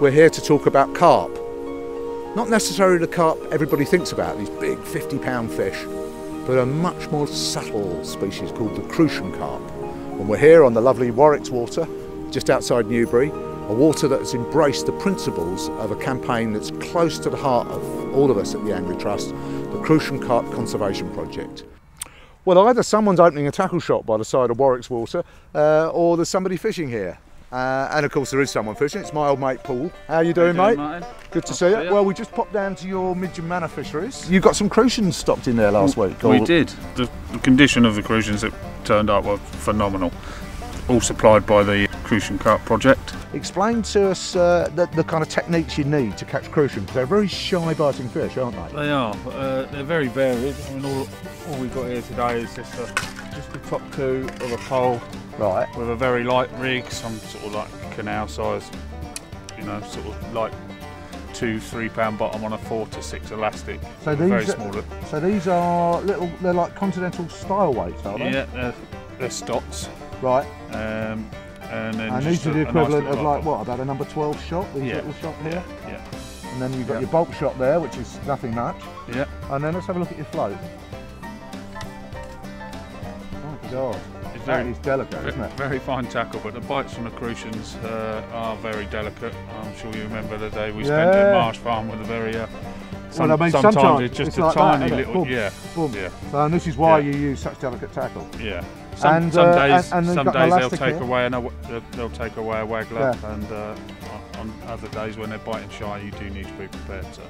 we're here to talk about carp. Not necessarily the carp everybody thinks about, these big 50 pound fish, but a much more subtle species called the crucian carp. And we're here on the lovely Warwicks Water, just outside Newbury, a water that has embraced the principles of a campaign that's close to the heart of all of us at the Angling Trust, the Crucian Carp Conservation Project. Well, either someone's opening a tackle shop by the side of Warwicks Water, uh, or there's somebody fishing here. Uh, and of course, there is someone fishing. It's my old mate Paul. How you doing, How you mate? Martin? Good to see you. you. Well, we just popped down to your Midgham Manor fisheries. You got some crucians stocked in there last week. We or- did. The, the condition of the crucians that turned up were phenomenal. All supplied by the Crucian Carp project. Explain to us uh, the, the kind of techniques you need to catch crucian. 'cause They're very shy biting fish, aren't they? They are. Uh, they're very varied. I mean, all, all we've got here today is just a, just the top two of a pole Right. with a very light rig, some sort of like canal size, you know, sort of like two, three pound bottom on a four to six elastic. So very these are- small. So these are little. They're like continental style weights, aren't they? Yeah, they're, they're Stotz. Right. Um, and then And these are the a nice equivalent of like what? About a number 12 shot. These Yeah. little shot here. Yeah, And then you've got Yeah. your bulk shot there, which is nothing much. yeah. And then let's have a look at your float. Oh my God. It's very, is delicate, isn't it? Very fine tackle, but the bites from the crucians uh, are very delicate. I'm sure you remember the day we spent at Marsh Farm with a very. Uh, some- Well, I mean, sometimes, sometimes it's just it's a like tiny isn't little. Boom. Yeah, Boom. yeah, So and this is why Yeah. you use such delicate tackle. yeah. Some, And, some uh, days, and- and some days they'll take here. away an, uh, they'll take away a waggler, Yeah. and uh, on other days when they're biting shy, you do need to be prepared. So,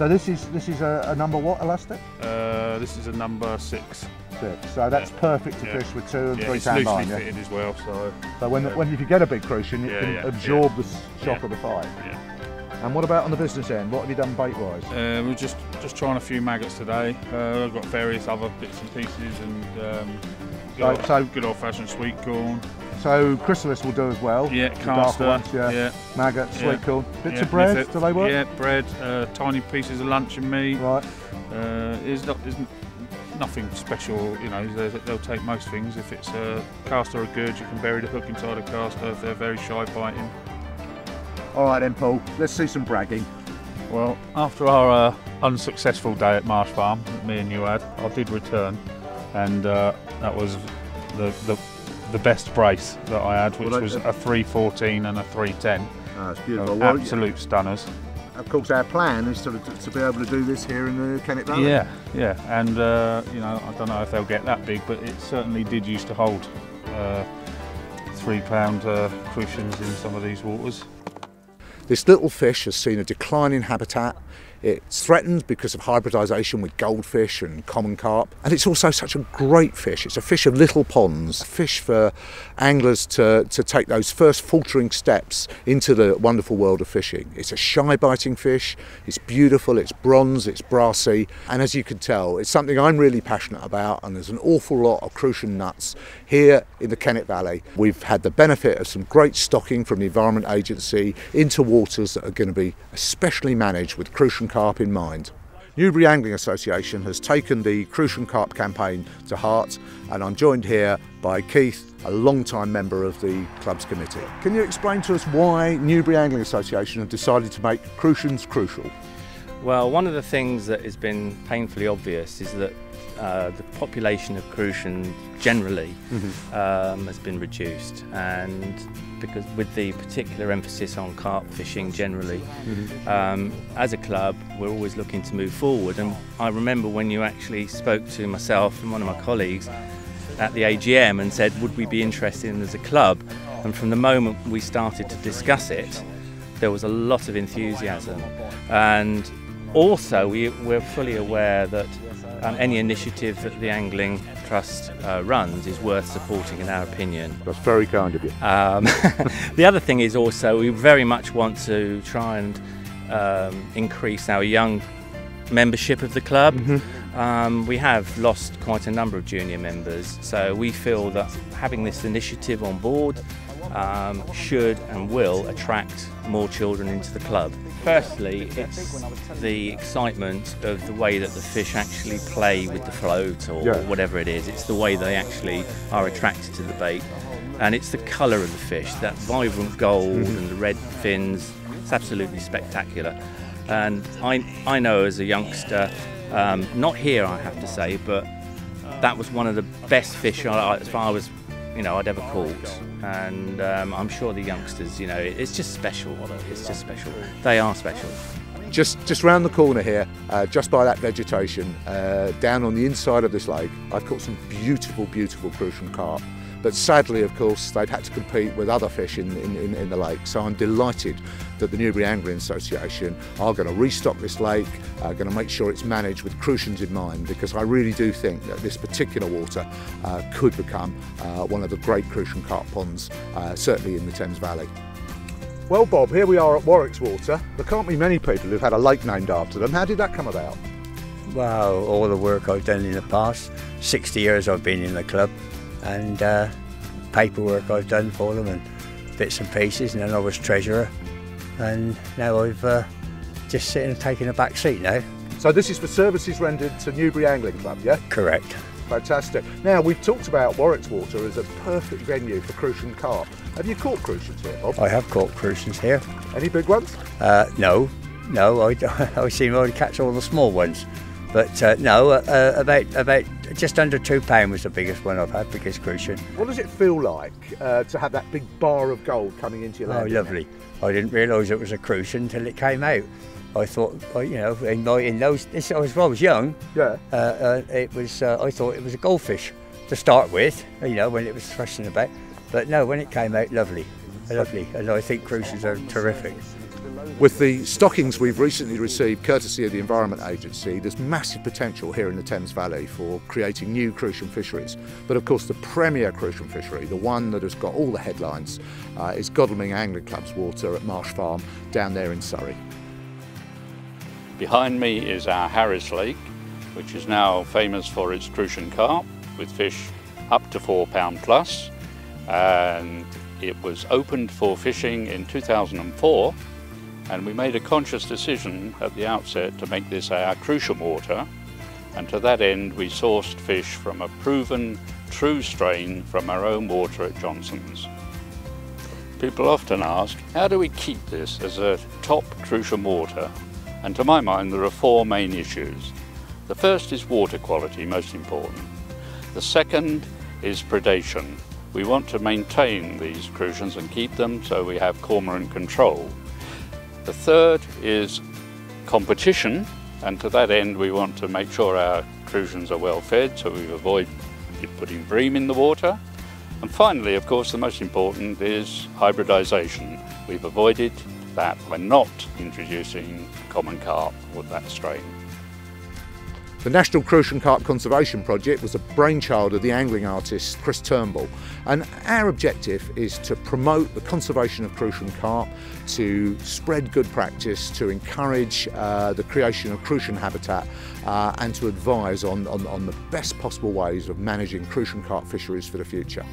So this is this is a, a number what elastic? uh, this is a number six. Six. So that's Yeah. perfect to Yeah. fish with two and Yeah, three pound line. Yeah? fitted as well. So, So when Yeah. when if you get a big crucian, it Yeah, can absorb the shock of the fight. yeah. And what about on the business end? What have you done bait wise? Uh, we're just just trying a few maggots today. Uh, I've got various other bits and pieces and um, good, So- old, so- good old fashioned sweet corn. So chrysalis will do as well. Yeah, The darker caster. ones, yeah. yeah. Maggot, sweet corn, bits yeah, of bread. it. Do they work? Yeah, bread, uh, tiny pieces of luncheon meat. Right. Uh, there's, not, there's n- nothing special, you know. They'll take most things. If it's a caster or a good, you can bury the hook inside a caster if they're very shy biting. All right then, Paul. Let's see some bragging. Well, after our uh, unsuccessful day at Marsh Farm, that me and you had, I did return, and uh, that was the, the the best brace that I had, which Well, that- was a 314 and a 310. Oh, it's Uh, beautiful. Well, absolute stunners. Of course, our plan is to, to be able to do this here in the Kennet Valley. Yeah, yeah, and uh, you know, I don't know if they'll get that big, but it certainly did used to hold uh, three pound uh, crucians in some of these waters. This little fish has seen a decline in habitat. It's threatened because of hybridisation with goldfish and common carp. And it's also such a great fish. It's a fish of little ponds, a fish for anglers to, to take those first faltering steps into the wonderful world of fishing. It's a shy biting fish, it's beautiful, it's bronze, it's brassy. And as you can tell, it's something I'm really passionate about. And there's an awful lot of crucian nuts here in the Kennet Valley. We've had the benefit of some great stocking from the Environment Agency into waters that are going to be especially managed with crucian carp in mind. Newbury Angling Association has taken the Crucian Carp campaign to heart and I'm joined here by Keith, a long-time member of the club's committee. Can you explain to us why Newbury Angling Association have decided to make crucians crucial? Well, one of the things that has been painfully obvious is that uh, the population of crucian generally um, has been reduced, and because with the particular emphasis on carp fishing generally, um, as a club, we're always looking to move forward. And I remember when you actually spoke to myself and one of my colleagues at the AGM and said, would we be interested in as a club? And from the moment we started to discuss it, there was a lot of enthusiasm. And also, we, we're fully aware that um, any initiative that the Angling Trust uh, runs is worth supporting, in our opinion. That's very kind of you. Um, the other thing is also we very much want to try and um, increase our young membership of the club. Um, we have lost quite a number of junior members, so we feel that having this initiative on board um, should and will attract more children into the club. Firstly, it's the excitement of the way that the fish actually play with the float or Yeah. whatever it is. It's the way they actually are attracted to the bait. And it's the colour of the fish, that vibrant gold and the red fins. It's absolutely spectacular. And I, I know as a youngster, um, not here I have to say, but that was one of the best fish I, as far as you know I'd ever caught. And um, I'm sure the youngsters, you know, it's just special. It's just special. They are special. Just, just round the corner here, uh, just by that vegetation, uh, down on the inside of this lake, I've caught some beautiful, beautiful crucian carp. But sadly, of course, they've had to compete with other fish in, in, in, in the lake. So I'm delighted that the Newbury Angling Association are going to restock this lake, are going to make sure it's managed with crucians in mind, because I really do think that this particular water uh, could become uh, one of the great crucian carp ponds, uh, certainly in the Thames Valley. Well, Bob, here we are at Warwick's Water. There can't be many people who've had a lake named after them. How did that come about? Well, all the work I've done in the past, 60 years I've been in the club, and uh, paperwork I've done for them and bits and pieces and then I was treasurer and now I've uh, just sitting and taking a back seat now. So this is for services rendered to Newbury Angling Club, yeah? Correct. Fantastic. Now we've talked about Warwick's Water as a perfect venue for crucian carp. Have you caught crucians here, Bob? I have caught crucians here. Any big ones? Uh, no, no. I, I seem to catch all the small ones. But uh, no, uh, uh, about about just under two pound was the biggest one I've had, biggest crucian. What does it feel like uh, to have that big bar of gold coming into your Oh, lovely! I didn't realise it was a crucian until it came out. I thought, you know, in, my, in those, this, I was, when I was young. Yeah. Uh, uh, it was. I thought it was a goldfish to start with. You know, when it was thrusting about. But no, when it came out, lovely, lovely, and I think crucians are terrific. With the stockings we've recently received, courtesy of the Environment Agency, there's massive potential here in the Thames Valley for creating new crucian fisheries. But of course, the premier crucian fishery, the one that has got all the headlines, uh, is Godalming Angling Club's water at Marsh Farm down there in Surrey. Behind me is our Harris Lake, which is now famous for its crucian carp, with fish up to four pound plus. And it was opened for fishing in 2004 and we made a conscious decision at the outset to make this our crucian water and to that end we sourced fish from a proven true strain from our own water at Johnson's. People often ask, how do we keep this as a top crucian water? And to my mind there are four main issues. The first is water quality, most important. The second is predation. We want to maintain these crucians and keep them so we have cormorant control. The third is competition, and to that end we want to make sure our crucians are well fed, so we avoid putting bream in the water. And finally, of course, the most important is hybridisation. We've avoided that by not introducing common carp or that strain. The National Crucian Carp Conservation Project was a brainchild of the angling artist Chris Turnbull and our objective is to promote the conservation of crucian carp, to spread good practice, to encourage uh, the creation of crucian habitat uh, and to advise on, on, on the best possible ways of managing crucian carp fisheries for the future.